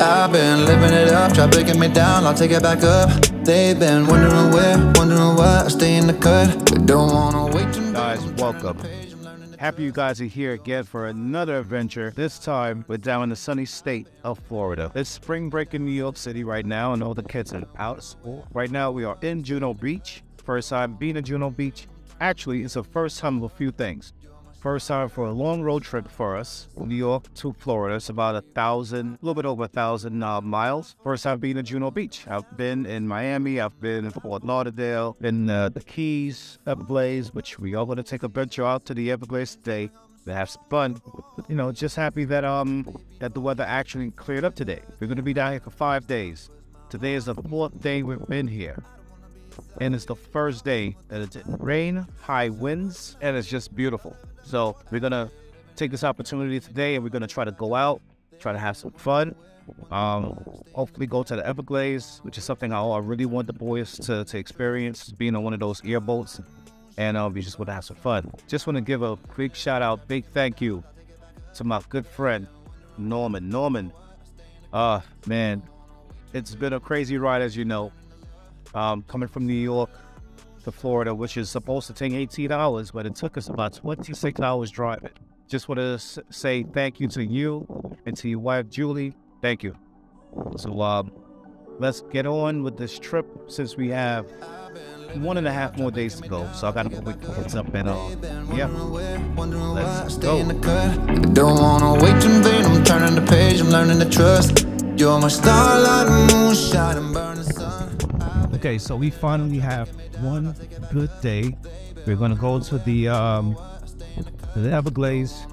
I've been living it up, try breaking me down, I'll take it back up. They've been wondering where, wondering why I stay in the cut. They don't wanna wait till Guys, welcome. Happy you guys are here again for another adventure. This time, we're down in the sunny state of Florida. It's spring break in New York City right now, and all the kids are out of school. Right now, we are in Juno Beach. First time being in Juno Beach. Actually, it's the first time of a few things. First time for a long road trip for us, New York to Florida. It's about a thousand, a little bit over a thousand uh, miles. First time being in Juno Beach. I've been in Miami, I've been in Fort Lauderdale, been uh, the Keys, Everglades, which we are going to take a venture out to the Everglades today to have some fun. You know, just happy that um that the weather actually cleared up today. We're going to be down here for five days. Today is the fourth day we've been here and it's the first day that it didn't rain, high winds, and it's just beautiful. So we're gonna take this opportunity today, and we're gonna try to go out, try to have some fun. Um, hopefully go to the Everglades, which is something I, I really want the boys to, to experience, being on one of those airboats, and uh, we just want to have some fun. Just want to give a quick shout out, big thank you to my good friend Norman. Norman, uh, man, it's been a crazy ride, as you know um, coming from New York to Florida, which is supposed to take 18 hours, but it took us about 26 hours driving. Just want to say thank you to you and to your wife, Julie. Thank you. So um, let's get on with this trip since we have one and a half more days to go. So I gotta put kids up and uh, yeah. Let's go. Don't wanna wait in vain. I'm turning the page. I'm learning to trust. You're my starlight, moonshine, and burning sun. Okay, so we finally have one good day. We're gonna go to the um to the Everglades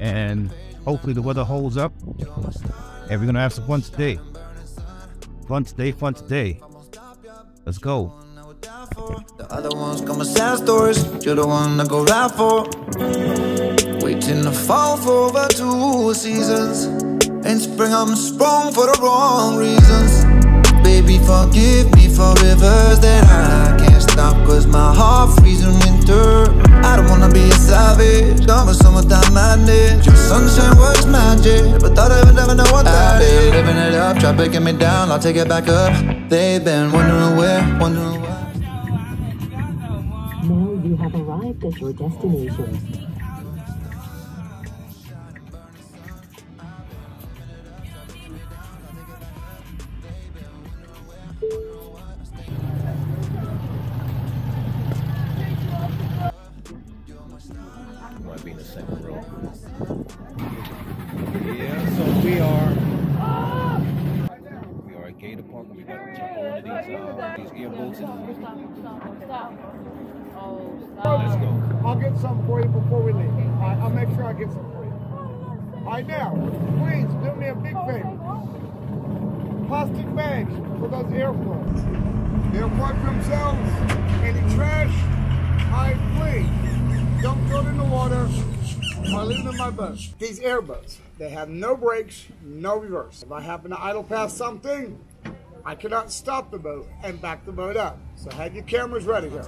and hopefully the weather holds up. And we're gonna have some fun today. Fun today, fun today. Let's go. The other ones come with sad stories. You're the one I go ride for. Waiting to fall for over two seasons. In spring, I'm sprung for the wrong reasons. Baby, forgive me for rivers that I can't stop. Cause my heart freezing winter. I don't wanna be a savage. Come with summertime madness. Your sunshine was magic. But thought I would never know what that is. Living it up, try breaking me down. I'll take it back up. They've been wondering where, wondering why. Now you have arrived at your destination. We are Park. We got to jump on one of these uh, these airboats. Let's go. I'll get some for you before we leave. Right, I'll make sure I get some for you. All right, now, please do me a big favor. Plastic bags for those airplanes. They'll wipe themselves. Any trash, I please don't throw it in the water or leave them in my boat. These airboats, they have no brakes, no reverse. If I happen to idle past something, I cannot stop the boat and back the boat up. So have your cameras ready here.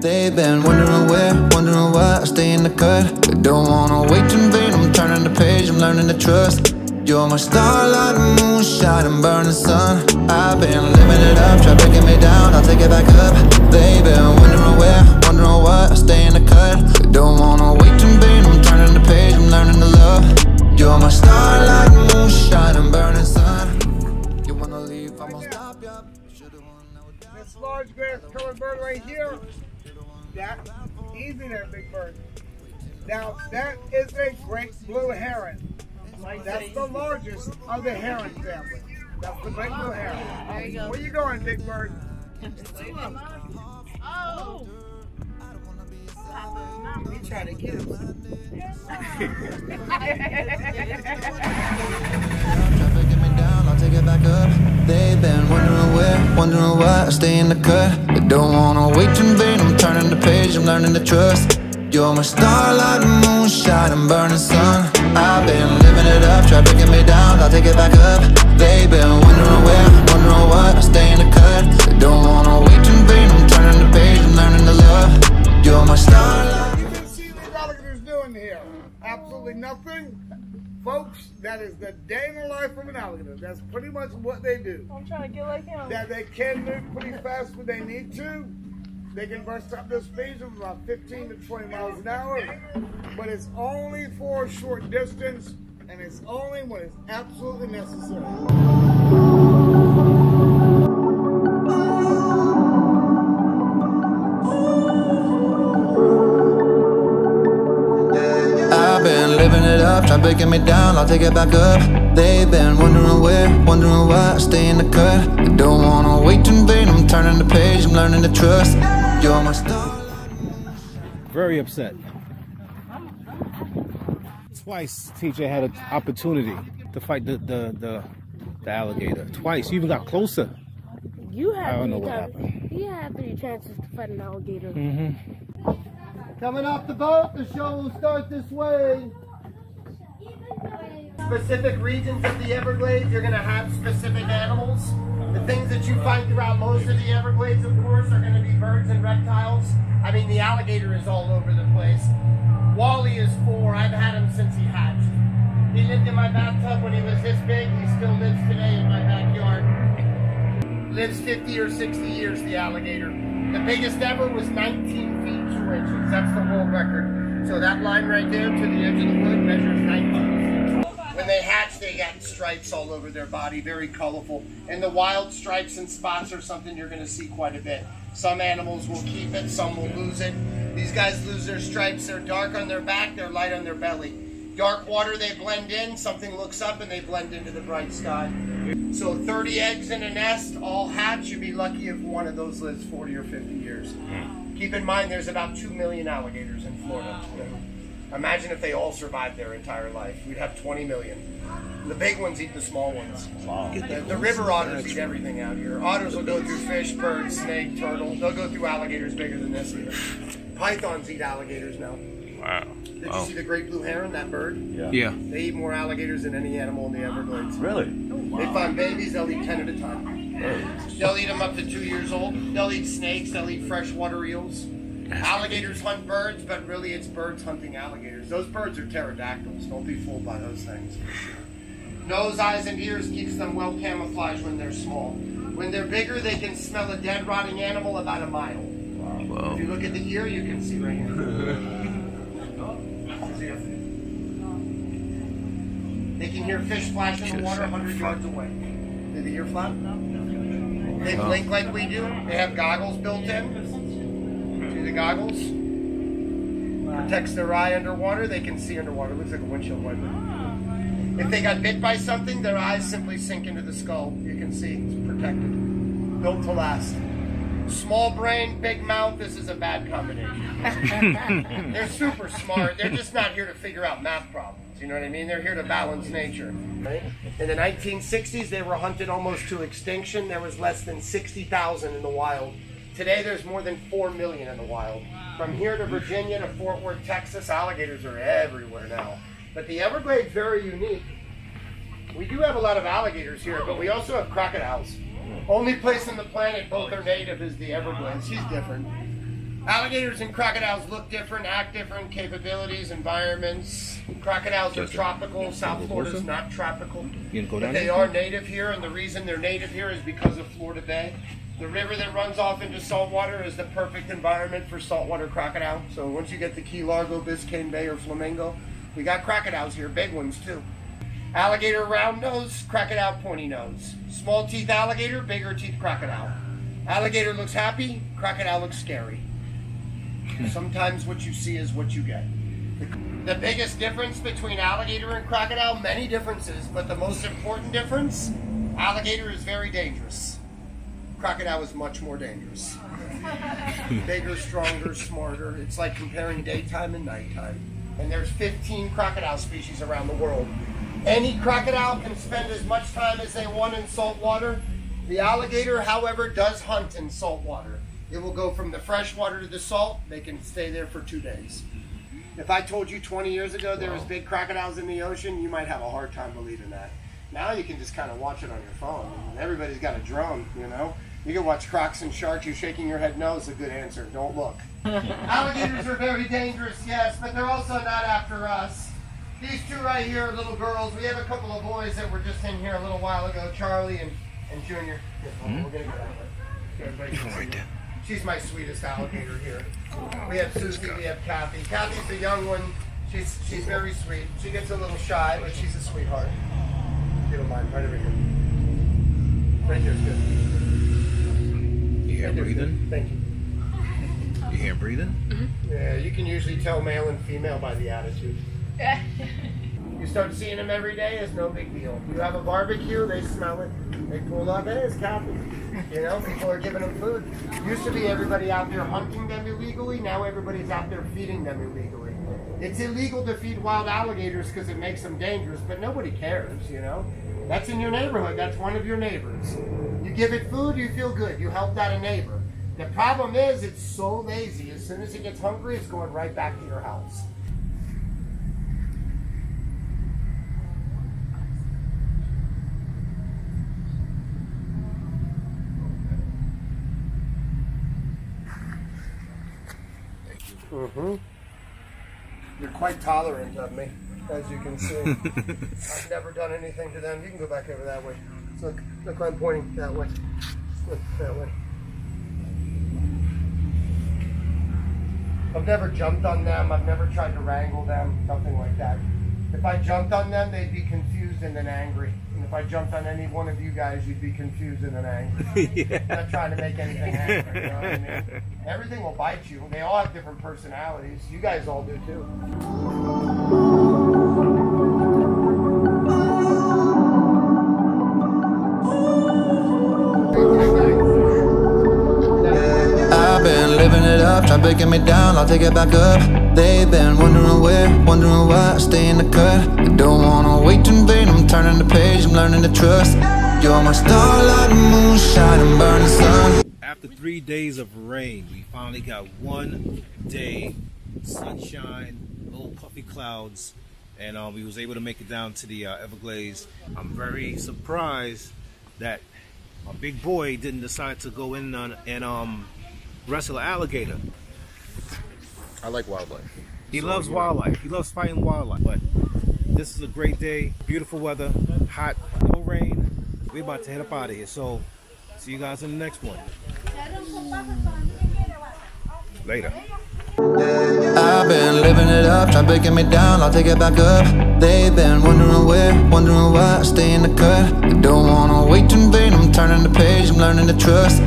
They've been wondering where, wondering why I stay in the cut. They don't wanna wait in vain. I'm turning the page, I'm learning to trust. You're my starlight, moonshine, and burning sun. I've been living it up, try breaking me down. I'll take it That's the great blue heron. There you go. Where you going, big bird? Oh! We try to get him. Try breaking me down, I'll take it back up. They've been wondering where, wondering why I stay in the cut. They don't wanna wait in vain. I'm turning the page, I'm learning to trust. You're my starlight, moonshine, and burning sun. I've been living it up, try breaking me down, I'll take it back up. Love. You're my starlight. You can see these alligators doing here. Absolutely nothing Folks, that is the day in the life of an alligator. That's pretty much what they do. I'm trying to get like him. That they can move pretty fast when they need to. They can burst up their speeds of about 15 to 20 miles an hour, but it's only for a short distance, and it's only when it's absolutely necessary. Living it up, trying breaking me down, I'll take it back up. They've been wondering where, wondering why I stay in the cut. They don't wanna wait in vain, I'm turning the page, I'm learning to trust. You're my star. Very upset. Twice TJ had an opportunity to fight the the the, the alligator. Twice. You even got closer. You had I don't know what times- happened. You had three chances to fight an alligator. Mm-hmm. Coming off the boat, the show will start this way. Specific regions of the Everglades, you're going to have specific animals. The things that you find throughout most of the Everglades, of course, are going to be birds and reptiles. I mean, the alligator is all over the place. Wally is four. I've had him since he hatched. He lived in my bathtub when he was this big. He still lives today in my backyard. Lives 50 or 60 years, the alligator. The biggest ever was 19 feet 2 inches. That's the world record. So that line right there to the edge of the wood measures 19 feet. When they hatch, they got stripes all over their body, very colorful. And the wild stripes and spots are something you're going to see quite a bit. Some animals will keep it, some will lose it. These guys lose their stripes. They're dark on their back, they're light on their belly. Dark water, they blend in. Something looks up and they blend into the bright sky. So 30 eggs in a nest, all hatch. You'd be lucky if one of those lives 40 or 50 years. Hmm. Keep in mind, there's about 2 million alligators in Florida. Imagine if they all survived their entire life. We'd have 20 million. The big ones eat the small ones. The, the river otters eat everything out here. Otters will go through fish, birds, snake, turtle. They'll go through alligators bigger than this even. Pythons eat alligators now. Wow. Did you see the great blue heron, that bird? Yeah. yeah. They eat more alligators than any animal in the Everglades. Really? They find babies, they'll eat 10 at a time. They'll eat them up to two years old. They'll eat snakes, they'll eat freshwater eels. Alligators hunt birds, but really it's birds hunting alligators. Those birds are pterodactyls. Don't be fooled by those things. Nose, eyes, and ears keeps them well camouflaged when they're small. When they're bigger, they can smell a dead, rotting animal about a mile. Whoa. If you look at the ear, you can see right here. Oh. They can hear fish splash in the water 100 yards away. Did the ear flap? They blink like we do. They have goggles built in. See the goggles? Protects their eye underwater. They can see underwater. Looks like a windshield wiper. Oh. If they got bit by something, their eyes simply sink into the skull. You can see it's protected. Built to last. Small brain, big mouth. This is a bad combination. They're super smart. They're just not here to figure out math problems. You know what I mean? They're here to balance nature. Right? In the 1960s, they were hunted almost to extinction. There was less than 60,000 in the wild. Today, there's more than 4 million in the wild. From here to Virginia to Fort Worth, Texas, alligators are everywhere now. But the Everglades very unique. We do have a lot of alligators here, but we also have crocodiles. Only place on the planet both are native is the Everglades. He's different. Alligators and crocodiles look different, act different, capabilities, environments. Crocodiles are tropical. South Florida is not tropical. You go But down they are native here, and the reason they're native here is because of Florida Bay. The river that runs off into saltwater is the perfect environment for saltwater crocodile. So once you get to Key Largo, Biscayne Bay, or Flamingo, we got crocodiles here, big ones too. Alligator round nose, crocodile pointy nose. Small teeth alligator, bigger teeth crocodile. Alligator looks happy, crocodile looks scary. Sometimes what you see is what you get. The biggest difference between alligator and crocodile, many differences, but the most important difference, alligator is very dangerous. Crocodile is much more dangerous. Bigger, stronger, smarter. It's like comparing daytime and nighttime. And there's 15 crocodile species around the world. Any crocodile can spend as much time as they want in salt water. The alligator, however, does hunt in salt water. It will go from the fresh water to the salt. They can stay there for two days. If I told you 20 years ago there was big crocodiles in the ocean, you might have a hard time believing that. Now you can just kind of watch it on your phone. Everybody's got a drone, you know. You can watch crocs and sharks. You're shaking your head no is a good answer. Don't look. Alligators are very dangerous, yes, but they're also not after us. These two right here are little girls. We have a couple of boys that were just in here a little while ago, Charlie and, and Junior. Here, We're gonna go that way. So everybody can. She's my sweetest alligator here. Oh. We have Susie, we have Kathy. Kathy's the young one. She's she's very sweet. She gets a little shy, but she's a sweetheart. If you don't mind, right over here. Right there's good. You hear Right breathing? good. Thank you. You hear breathing? Yeah, you can usually tell male and female by the attitude. Start seeing them every day, it's no big deal. You have a barbecue, they smell it. They pull up, hey, it's Kathy. You know, people are giving them food. Used to be everybody out there hunting them illegally, now everybody's out there feeding them illegally. It's illegal to feed wild alligators because it makes them dangerous, but nobody cares, you know? That's in your neighborhood, that's one of your neighbors. You give it food, you feel good, you helped out a neighbor. The problem is, it's so lazy. As soon as it gets hungry, it's going right back to your house. Mm-hmm. You're quite tolerant of me, as you can see. I've never done anything to them. You can go back over that way. Look, look, I'm pointing that way. Look that way. I've never jumped on them. I've never tried to wrangle them. Nothing like that. If I jumped on them, they'd be confused and then angry. And if I jumped on any one of you guys, you'd be confused and then angry. I'm not trying to make anything angry. You know what I mean? Everything will bite you. They all have different personalities. You guys all do too. I've been living it up, trying to me down, I'll take it back up. They've been wondering where, wondering why I stay in the cut. I don't wanna wait to invade, I'm turning the page, I'm learning to trust. You're my starlight, moonshine, and burning sun. After three days of rain, we finally got one day sunshine, little puffy clouds, and um, we was able to make it down to the uh, Everglades. I'm very surprised that my big boy didn't decide to go in on, and um, wrestle an alligator. I like wildlife. He loves wildlife. He loves fighting wildlife. But this is a great day, beautiful weather, hot, no rain. We're about to head up out of here. So, see you guys in the next one. Later. I've been living it up, to get me down, I'll take it back up. They've been wondering where, wondering why I stay in the cut. I don't wanna wait to invade, I'm turning the page, I'm learning to trust.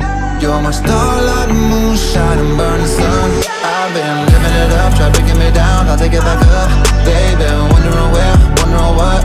You're my starlight, moonshine, and burning sun been living it up Try get me down, I'll take it back up. They've been wondering where, wondering what